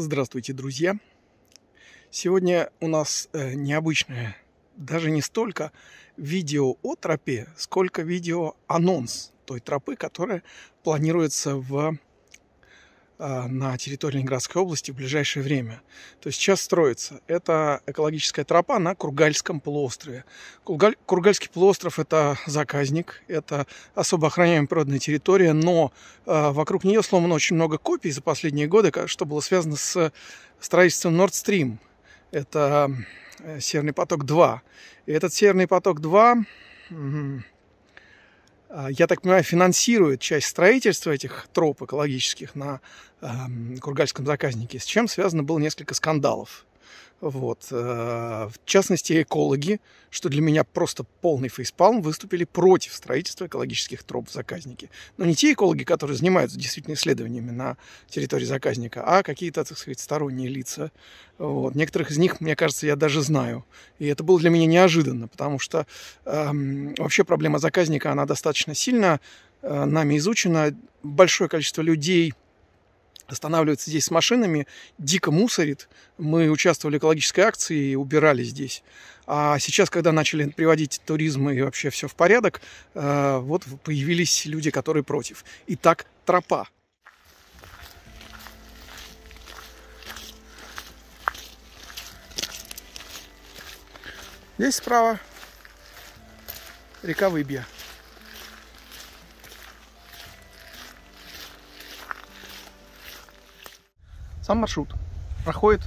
Здравствуйте, друзья! Сегодня у нас э, необычное, даже не столько видео о тропе, сколько видео анонс той тропы, которая планируется в на территории Ленинградской области в ближайшее время. То есть сейчас строится. Это экологическая тропа на Кургальском полуострове. Кургаль, Кургальский полуостров – это заказник, это особо охраняемая природная территория, но э, вокруг нее сломано очень много копий за последние годы, что было связано с строительством Nord Stream. Это э, Северный поток-2. И этот Северный поток-2 а, я так понимаю, финансирует часть строительства этих троп экологических на э, Кургальском заказнике, с чем связано было несколько скандалов. Вот. Э, в частности, экологи, что для меня просто полный фейспалм, выступили против строительства экологических троп в заказнике. Но не те экологи, которые занимаются действительно исследованиями на территории заказника, а какие-то, так сказать, сторонние лица. Вот. Некоторых из них, мне кажется, я даже знаю. И это было для меня неожиданно, потому что э, вообще проблема заказника, она достаточно сильно э, нами изучена. Большое количество людей – останавливается здесь с машинами, дико мусорит. Мы участвовали в экологической акции и убирали здесь. А сейчас, когда начали приводить туризм и вообще все в порядок, э, вот появились люди, которые против. Итак, тропа. Здесь справа река Выбья. Сам маршрут проходит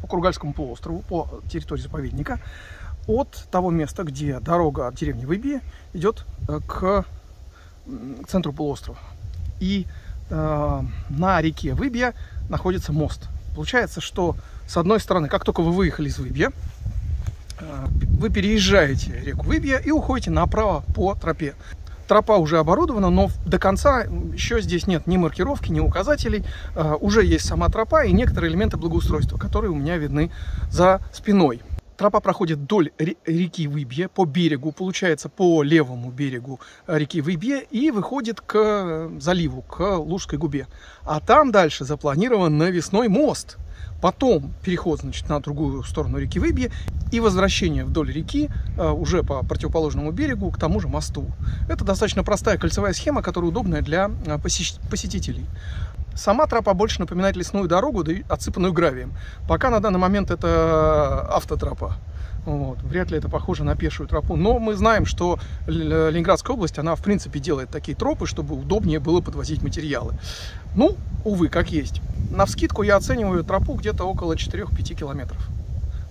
по Кургальскому полуострову, по территории заповедника, от того места, где дорога от деревни Выбия идет э, к центру полуострова. И э, на реке Выбия находится мост. Получается, что с одной стороны, как только вы выехали из Выбия, э, вы переезжаете реку Выбия и уходите направо по тропе тропа уже оборудована, но до конца еще здесь нет ни маркировки, ни указателей. Uh, уже есть сама тропа и некоторые элементы благоустройства, которые у меня видны за спиной. Тропа проходит вдоль реки Выбье, по берегу, получается, по левому берегу реки Выбье и выходит к э, заливу, к Лужской губе. А там дальше запланирован навесной мост – потом переход значит, на другую сторону реки Выбье и возвращение вдоль реки э, уже по противоположному берегу к тому же мосту. Это достаточно простая кольцевая схема, которая удобная для э, посетителей. Сама тропа больше напоминает лесную дорогу, да и отсыпанную гравием. Пока на данный момент это автотропа. Вот. Вряд ли это похоже на пешую тропу. Но мы знаем, что Ленинградская область, она в принципе делает такие тропы, чтобы удобнее было подвозить материалы. Ну, увы, как есть. На вскидку я оцениваю тропу где-то около 4-5 километров.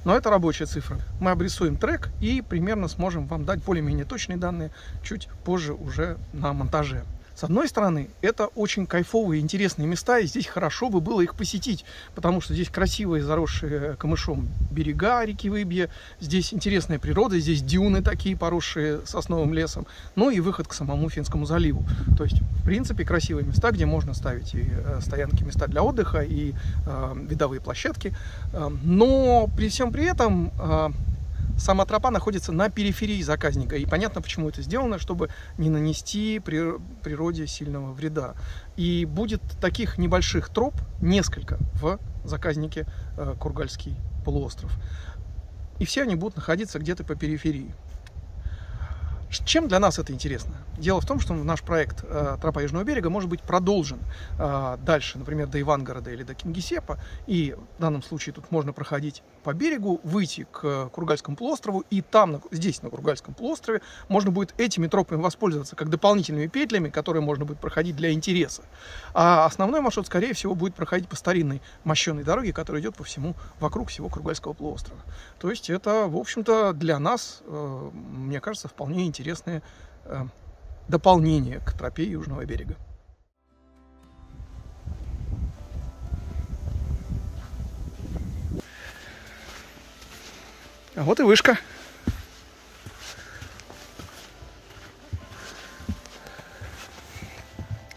Но это рабочая цифра. Мы обрисуем трек и примерно сможем вам дать более-менее точные данные чуть позже уже на монтаже. С одной стороны, это очень кайфовые, интересные места, и здесь хорошо бы было их посетить, потому что здесь красивые, заросшие камышом берега реки Выбье, здесь интересная природа, здесь дюны такие, поросшие сосновым лесом, ну и выход к самому Финскому заливу. То есть, в принципе, красивые места, где можно ставить и э, стоянки, места для отдыха, и э, видовые площадки. Э, но при всем при этом э, Сама тропа находится на периферии заказника. И понятно, почему это сделано, чтобы не нанести природе сильного вреда. И будет таких небольших троп несколько в заказнике э, Кургальский полуостров. И все они будут находиться где-то по периферии. Чем для нас это интересно? Дело в том, что наш проект э, «Тропа Южного берега» может быть продолжен э, дальше, например, до Ивангорода или до Кингисеппа. И в данном случае тут можно проходить по берегу, выйти к Кургальскому полуострову, и там, здесь, на Кургальском полуострове, можно будет этими тропами воспользоваться как дополнительными петлями, которые можно будет проходить для интереса. А основной маршрут, скорее всего, будет проходить по старинной мощенной дороге, которая идет по всему, вокруг всего Кургальского полуострова. То есть это, в общем-то, для нас, э, мне кажется, вполне интересно интересное э, дополнение к тропе Южного берега. А вот и вышка.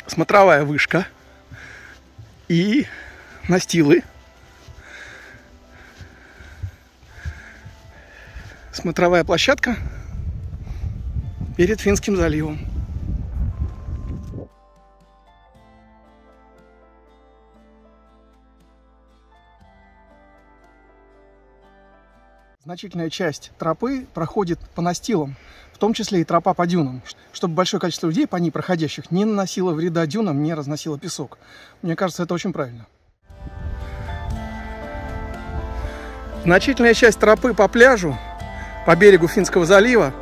Смотровая вышка и настилы. Смотровая площадка перед Финским заливом. Значительная часть тропы проходит по настилам, в том числе и тропа по дюнам, чтобы большое количество людей, по ней проходящих, не наносило вреда дюнам, не разносило песок. Мне кажется, это очень правильно. Значительная часть тропы по пляжу, по берегу Финского залива,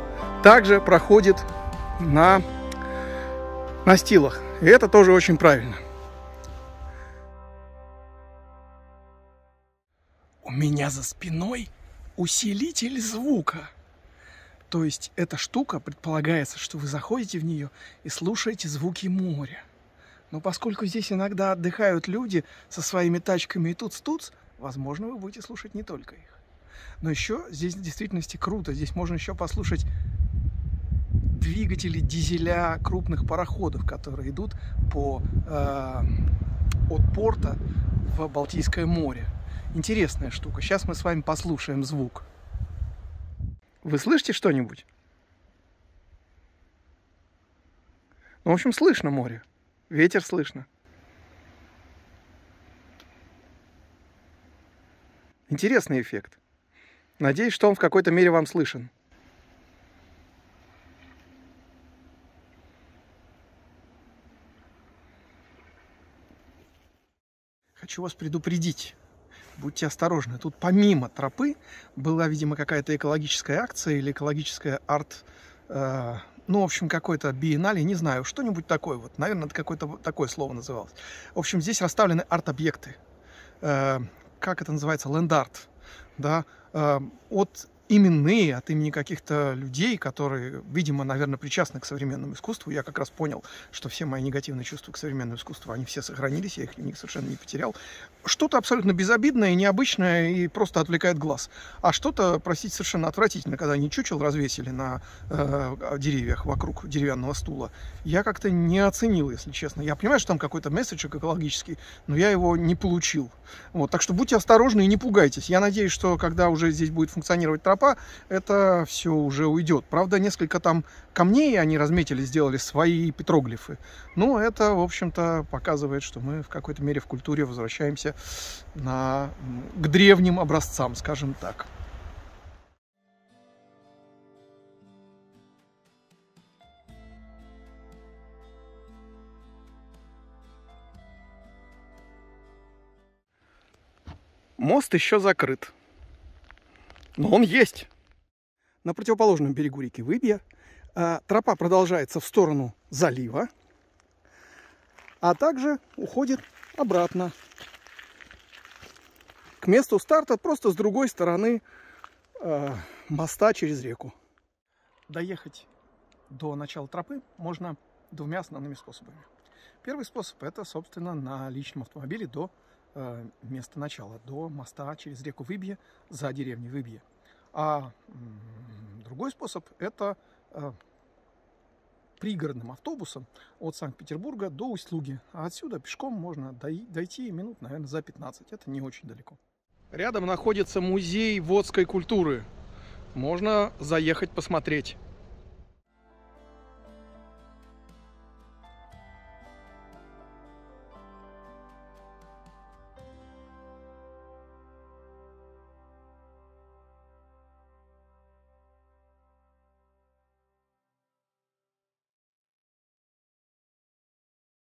также проходит на настилах. И это тоже очень правильно. У меня за спиной усилитель звука. То есть эта штука предполагается, что вы заходите в нее и слушаете звуки моря. Но поскольку здесь иногда отдыхают люди со своими тачками и туц-туц, возможно, вы будете слушать не только их. Но еще здесь в действительности круто. Здесь можно еще послушать двигатели дизеля крупных пароходов, которые идут по, э, от порта в Балтийское море. Интересная штука. Сейчас мы с вами послушаем звук. Вы слышите что-нибудь? Ну, в общем, слышно море. Ветер слышно. Интересный эффект. Надеюсь, что он в какой-то мере вам слышен. Хочу вас предупредить. Будьте осторожны. Тут помимо тропы была, видимо, какая-то экологическая акция или экологическая арт... Э, ну, в общем, какой-то биеннале, не знаю, что-нибудь такое. Вот, наверное, это какое-то такое слово называлось. В общем, здесь расставлены арт-объекты. Э, как это называется? Ленд-арт. Да? Э, от именные от имени каких-то людей, которые, видимо, наверное, причастны к современному искусству. Я как раз понял, что все мои негативные чувства к современному искусству, они все сохранились, я их совершенно не потерял. Что-то абсолютно безобидное необычное и просто отвлекает глаз. А что-то, простите, совершенно отвратительно, когда они чучел развесили на э, деревьях вокруг деревянного стула. Я как-то не оценил, если честно. Я понимаю, что там какой-то месседж экологический, но я его не получил. Вот, так что будьте осторожны и не пугайтесь. Я надеюсь, что когда уже здесь будет функционировать тропа, это все уже уйдет. Правда, несколько там камней они разметили, сделали свои петроглифы. Но это, в общем-то, показывает, что мы в какой-то мере в культуре возвращаемся на, к древним образцам, скажем так. Мост еще закрыт. Но он есть. На противоположном берегу реки Выбья а, тропа продолжается в сторону залива, а также уходит обратно к месту старта, просто с другой стороны э, моста через реку. Доехать до начала тропы можно двумя основными способами. Первый способ это, собственно, на личном автомобиле до Э, место начала, до моста через реку Выбье за деревней Выбье. А другой способ – это э, пригородным автобусом от Санкт-Петербурга до Усть-Луги. А отсюда пешком можно дойти минут, наверное, за 15. Это не очень далеко. Рядом находится музей водской культуры. Можно заехать посмотреть.